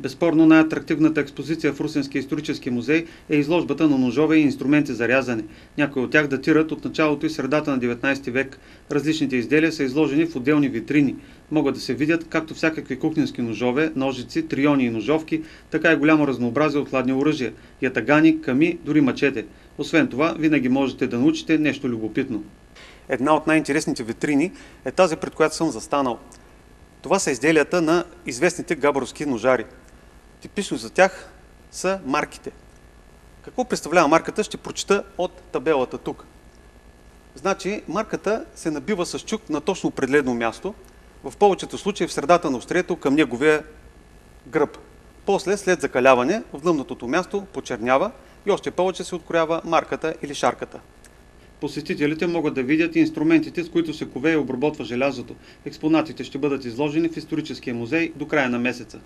Безспорно най-атрактивната експозиция в Русенския исторически музей е изложбата на ножове и инструменти за рязане. Някои от тях датират от началото и средата на 19 век. Различните изделия са изложени в отделни витрини. Могат да се видят както всякакви кухненски ножове, ножици, триони и ножовки, така и голямо разнообразие от хладни оръжия, ятагани, ками, дори мачете. Освен това, винаги можете да научите нещо любопитно. Една от най-интересните витрини е тази, пред която съм застанал. Това са изделията на известните габровски ножари. Типично за тях са марките. Какво представлява марката? Ще прочита от табелата тук. Значи, марката се набива с чук на точно определено място, в повечето случаи в средата на острието към неговия гръб. После, след закаляване, в длъмнатото място почернява и още повече се откроява марката или шарката. Посетителите могат да видят инструментите, с които се кове и обработва желязото. Експонатите ще бъдат изложени в историческия музей до края на месеца.